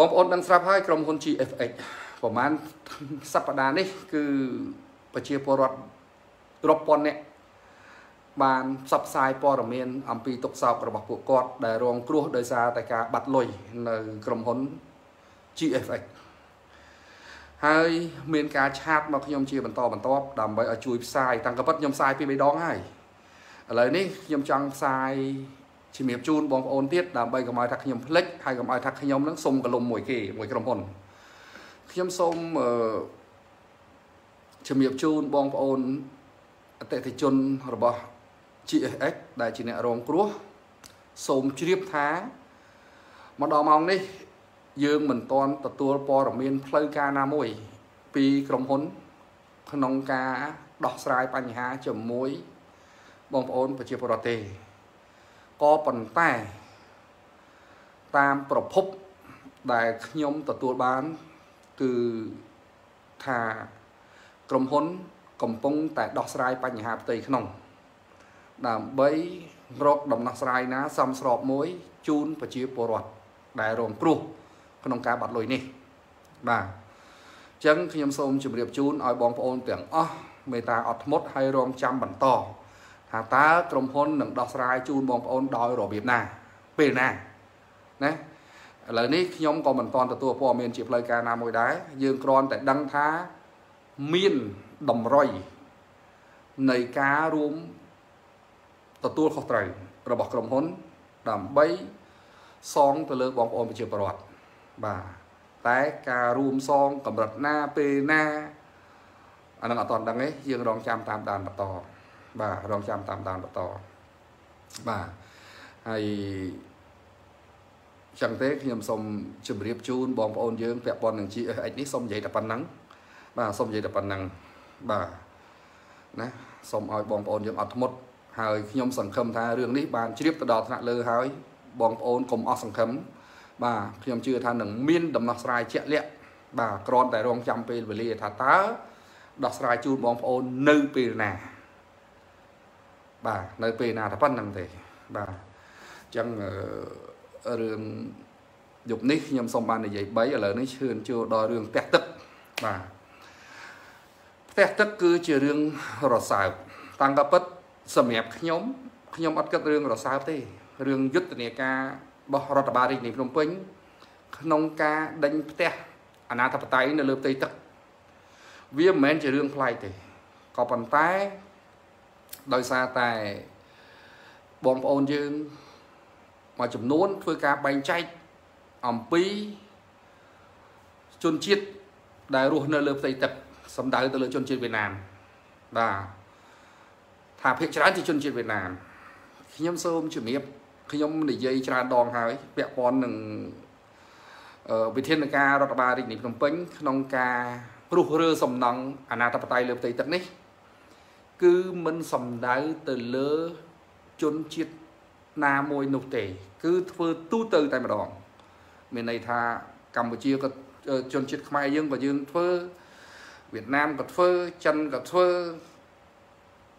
បងប្អូនដឹងស្រាប់ហើយក្រុមហ៊ុន GFX ប្រហែលសប្តាហ៍នេះ គឺប្រជាពលរដ្ឋរាប់ពាន់នាក់បានផ្សព្វផ្សាយព័ត៌មាន អំពីទុកសោករបស់ពួកគាត់ដែលរងគ្រោះដោយសារតែការបាត់លុយនៅក្រុមហ៊ុន GFX ហើយមានការឆាតមកខ្ញុំជាបន្តបន្ទាប់ដើម្បីឲ្យជួយផ្សាយតាំងកពិតខ្ញុំផ្សាយពី3ដងហើយឥឡូវនេះខ្ញុំចង់ផ្សាយ ជំរាបជូនបងប្អូនទៀតដើម្បីកុំឲ្យថាខ្ញុំភ្លេចហើយកុំឲ្យថាខ្ញុំនឹងសុំកលុំមួយគេមួយក្រុមហ៊ុនខ្ញុំសូមអឺជំរាបជូនបងប្អូនអតិថិជនរបស់ GSX ដែលជាអ្នករងគ្រោះសូមជ្រាបថាមកដល់ម៉ោងនេះ យើងមិនទាន់ទទួលព័ត៌មានផ្លូវការណាមួយ ពីក្រុមហ៊ុន ក្នុងការដោះស្រាយបញ្ហាជាមួយបងប្អូនប្រជាពលរដ្ឋទេ ក៏ប៉ុន្តែ តាមប្រភពដែលខ្ញុំទទួលបាន គឺថាក្រុមហ៊ុន កំពុងតែដោះស្រាយបញ្ហាផ្ទៃក្នុង ដើម្បីរកដំណោះស្រាយណាសមស្របមួយជូនប្រជាពលរដ្ឋដែលរងគ្រោះក្នុងការបាត់លុយនេះបាទអញ្ចឹងខ្ញុំសូមជម្រាបជូនឲ្យបងប្អូនទាំងអស់មេត្តាអត់ធ្មត់ហើយរងចាំបន្ត ថាតើក្រុមហ៊ុននឹងដោះស្រាយជូនបងប្អូនដោយរបៀបណាពេលណាណាឥឡូវនេះខ្ញុំក៏មិនទាន់ទទួលព័ត៌មានជាផ្លូវការណាមួយដែរយើងគ្រាន់តែដឹងថាមានតម្រុយនៃការរួមទទួលខុសត្រូវរបស់ក្រុមហ៊ុនដើម្បីសងទៅលើបងប្អូនប្រជាពលរដ្ឋបាទតែការរួមសងកម្រិតណាពេលណាអានឹងអត់តដឹងទេយើងរងចាំតាមដានបន្ត បាទរងចាំតាមដានបន្តបាទហើយចឹងទេខ្ញុំសូមជម្រាបជូនបងប្អូនយើងពាក់ព័ន្ធនឹង GSX នេះសូមនិយាយតែប៉ុណ្ណឹងបាទសូមនិយាយតែប៉ុណ្ណឹងបាទណាសូមឲ្យបងប្អូនយើងអត់ធ្មត់ហើយខ្ញុំសង្ឃឹមថារឿងនេះបានជ្រាបទៅដល់ថ្នាក់លើហើយបងប្អូនកុំអស់សង្ឃឹមបាទខ្ញុំជឿថានឹងមានដំណោះស្រាយជាក់លាក់បាទគ្រាន់តែរងចាំពេលវេលាថាតើដោះស្រាយជូនបងប្អូននៅពេលណា បាទនៅពេលណាតែប៉ុណ្្នឹងទេបាទអញ្ចឹងរឿងយប់នេះខ្ញុំសូមបាននិយាយ3ឥឡូវនេះឈឿនចូលដល់រឿងផ្ទះទឹកបាទផ្ទះទឹកគឺជារឿងរសើបតាំងកពិតសម្រាប់ខ្ញុំខ្ញុំអត់គិតរឿងរសើបទេរឿងយុទ្ធនាការរបស់រដ្ឋបាលរាជធានីភ្នំពេញ ក្នុងការដេញផ្ទះអាណាធិបតេយ្យនៅលើផ្ទៃទឹក វាមិនមែនជារឿងប្លែកទេក៏ប៉ុន្តែ ដោយសារតែបងប្អូនយើងមួយចំនួនធ្វើការបែងចែកអំពីជនជាតិដែលរស់នៅលើផ្ទៃទឹកសំដៅទៅលើជនជាតិវៀតណាមបាទថាភាគច្រើនជាជនជាតិវៀតណាមខ្ញុំសូមជំរាបខ្ញុំនិយាយច្រើនដងហើយពាក់ព័ន្ធនឹងវិធានការរដ្ឋបាលរាជធានីភ្នំពេញក្នុងការរុះរើសំណង់អាណាធិបតេយ្យលើផ្ទៃទឹកនេះ គឺមិនសំដៅទៅលើជនជាតិណាមួយនោះទេ គឺធ្វើទូទៅតែម្ដង មានន័យថាកម្ពុជាក៏ជនជាតិខ្មែរយើងក៏យើងធ្វើវៀតណាមក៏ធ្វើចិនក៏ធ្វើ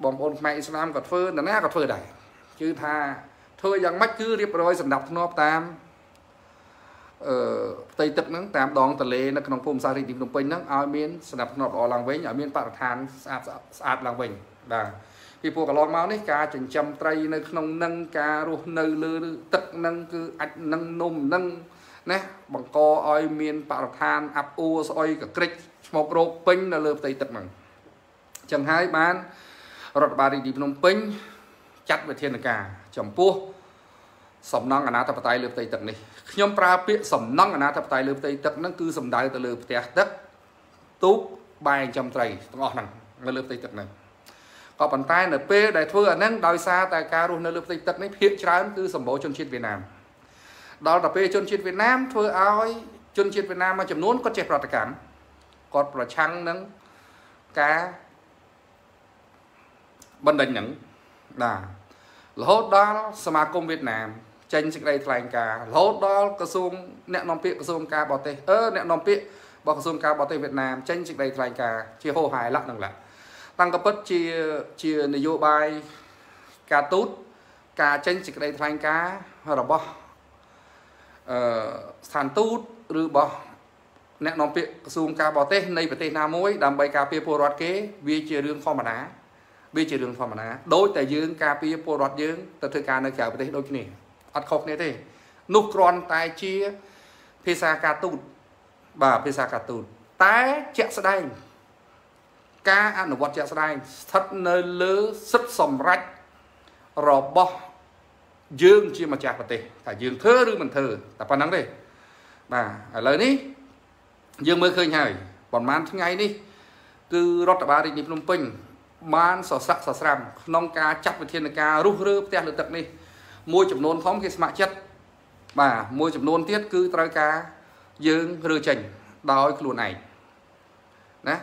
បងប្អូនខ្មែរអ៊ីស្លាមក៏ធ្វើនរណាក៏ធ្វើដែរគឺថាធ្វើយ៉ាងម៉េចគឺរៀបរយសម្ដាប់ធ្នាប់តាមអឺ ផ្ទៃទឹកហ្នឹងតាមដងទន្លេនៅក្នុងភូមិសាស្ត្ររាជធានីភ្នំពេញហ្នឹងឲ្យមានសម្ដាប់ធ្នាប់ល្អឡើងវិញឲ្យមានបរិស្ថានស្អាតស្អាតឡើងវិញបាទពីព្រោះកន្លងមកនេះការចិញ្ចឹមត្រីនៅក្នុងនឹងការរស់នៅលើទឹកនឹងគឺអាចនឹងនំនឹងណាបង្កឲ្យមានបរិស្ថានអាប់អួរស្អុយកក្រិចឆ្មោករោគពេញនៅលើផ្ទៃទឹកហ្នឹងអញ្ចឹងហើយបានរដ្ឋបាលរាជធានីភ្នំពេញចាត់វិធានការចំពោះ សំណង់អាណាធិបតេយ្យលើផ្ទៃទឹកនេះខ្ញុំប្រើពាក្យសំណង់អាណាធិបតេយ្យលើផ្ទៃទឹកហ្នឹងគឺសំដៅទៅលើផ្ទះទឹកទូកបែងចំត្រីទាំងអស់ហ្នឹងនៅលើផ្ទៃទឹកហ្នឹងក៏ប៉ុន្តែនៅពេលដែលធ្វើអាហ្នឹងដោយសារតែការរស់នៅលើផ្ទៃទឹកនេះភាគច្រើនគឺសម្បូរជនជាតិវៀតណាមដល់ទៅពេលជនជាតិវៀតណាមធ្វើឲ្យជនជាតិវៀតណាមមួយចំនួនគាត់ចេះប្រតិកម្មគាត់ប្រឆាំងនឹងការបណ្ដេញហ្នឹងបាទរហូតដល់សមាគមវៀតណាម ចេញសេចក្តីថ្លែងការណ៍រហូតដល់ក្រសួងអ្នកនាំពាក្យក្រសួងការបរទេសអឺអ្នកនាំពាក្យរបស់ក្រសួងការបរទេសវៀតណាមចេញសេចក្តីថ្លែងការណ៍ជាហោហាយលក្ខនឹងឡាតាំងកពិតជាជានយោបាយការទូតការចេញសេចក្តីថ្លែងការណ៍របស់អឺស្ថានទូតឬរបស់អ្នកនាំពាក្យក្រសួងការបរទេសនៃប្រទេសណាមួយដើម្បីការពារពលរដ្ឋគេវាជារឿងធម្មតាវាជារឿងធម្មតាដូចតែយើងការពារពលរដ្ឋយើងទៅធ្វើការនៅក្រៅប្រទេសដូចគ្នា អត់ខុសគ្នាទេ នោះគ្រាន់តែជាភាសាការទូតបាទភាសាការទូតតែជាក់ស្ដែង ការអនុវត្តជាក់ស្ដែង ស្ថិតនៅលើសិទ្ធិសម្រេចរបស់យើងជាម្ចាស់ប្រទេសថាយើងធ្វើឬមិនធ្វើតែប៉ុណ្្នឹងទេបាទឥឡូវនេះយើងមើលឃើញហើយប្រហែលថ្ងៃនេះ គឺរដ្ឋបាលរាជធានីភ្នំពេញបានសស័កសស្រាំក្នុងការចាត់វិធានការរុះរើផ្ទះលើទឹកនេះ មួយចំនួនធំគេស្ម័គ្រចិត្តបាទមួយចំនួនទៀតគឺត្រូវការយើងរើចេញដោយខ្លួនឯងណា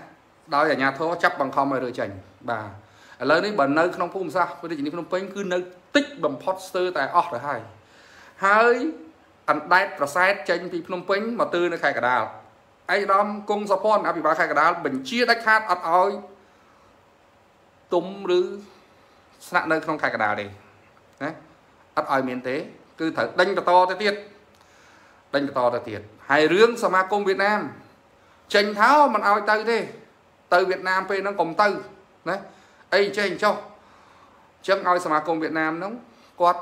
ដោយអាជ្ញាធរចាប់បង្ខំឲ្យរើចេញបាទឥឡូវនេះបើនៅក្នុងភូមិសាស្ត្ររាជធានីភ្នំពេញគឺនៅតិចបំផុតស្ទើរតែអស់ទៅហើយហើយអណ្ដែតប្រសែតចេញពីភ្នំពេញមកទើនៅខេត្តកដាលឯកឧត្តមគង់សុភ័ណ្ឌអភិបាលខេត្តកដាលបញ្ជាដាច់ខាតអត់ឲ្យទុំឬស្នាក់នៅក្នុងខេត្តកដាលទេណា អត់ឲ្យមានទេ គឺត្រូវដេញបន្តទៅទៀតដេញបន្តទៅទៀតហើយរឿងសមាគមវៀតណាមចេញថាមិនឲ្យទៅទេ ទៅវៀតណាមពេលហ្នឹងកុំទៅណាអីចេះចុះចឹងឲ្យសមាគមវៀតណាមហ្នឹងគាត់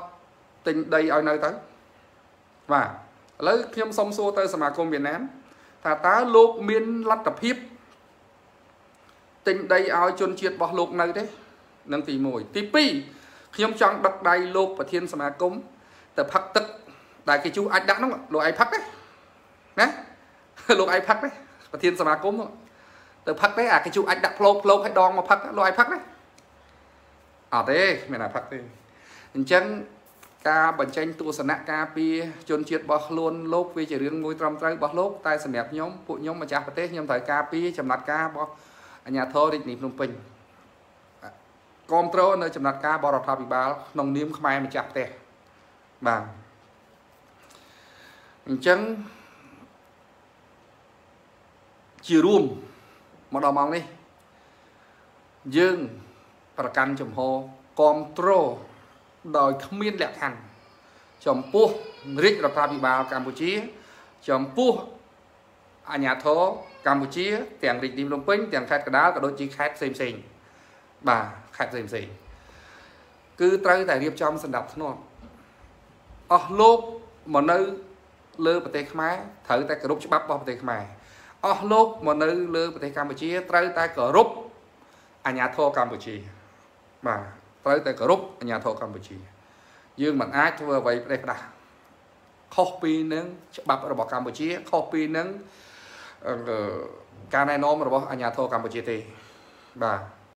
ទិញដីឲ្យនៅទៅបាទឥឡូវខ្ញុំសុំសួរទៅសមាគមវៀតណាមថាតើលោកមានលទ្ធភាពទិញដីឲ្យជនជាតិរបស់លោកនៅទេនឹងទី1ទី2 ខ្ញុំចង់ដឹកដៃលោកប្រធានសមាគមទៅផឹកទឹកដែលគេជួអាចដាក់ហ្នឹងលោកឯងផឹកទេណាលោកឯងផឹកទេប្រធានសមាគមទៅផឹកទេអាគេជួអាចដាក់ផ្លោកផ្លោកឲ្យដងមកផឹកលោកឯងផឹកទេអត់ទេមានតែផឹកទេអញ្ចឹងការបញ្ចេញទស្សនៈការពីជនជាតិរបស់ខ្លួនលោកវាជារឿងមួយត្រឹមត្រូវរបស់លោកតែសម្រាប់ខ្ញុំពួកខ្ញុំម្ចាស់ប្រទេសខ្ញុំត្រូវការពីចំណាត់ការរបស់អាជ្ញាធររាជធានីភ្នំពេញ គ្រប់គ្រងនៅចំណាត់ការបរដ្ឋាភិបាលក្នុងនាមខ្មែរម្ចាស់ផ្ទះបាទអញ្ចឹងជារួមមកដល់ម៉ោងនេះ យើងប្រកាន់ចំហគ្រប់គ្រងដោយគ្មានលក្ខខណ្ឌចំពោះរាជរដ្ឋាភិបាលកម្ពុជា ចំពោះអាជ្ញាធរកម្ពុជា ទាំងរាជធានីភ្នំពេញទាំងខេត្តកណ្ដាលក៏ដូចជាខេត្តផ្សេងផ្សេង បាទខេត្តផ្សេងផ្សេងគឺត្រូវតែរៀបចំសម្ដាប់ធ្នាប់អស់លោកមកនៅលើប្រទេសខ្មែរត្រូវតែគោរពច្បាប់របស់ប្រទេសខ្មែរអស់លោកមកនៅលើប្រទេសកម្ពុជាត្រូវតែគោរពអាជ្ញាធរកម្ពុជាបាទត្រូវតែគោរពអាជ្ញាធរកម្ពុជា យើងមិនអាចធ្វើអ្វីផ្ដេសផ្ដាស់ខុសពីនឹងច្បាប់របស់កម្ពុជាខុសពីនឹងការណែនាំរបស់អាជ្ញាធរកម្ពុជាទេបាទ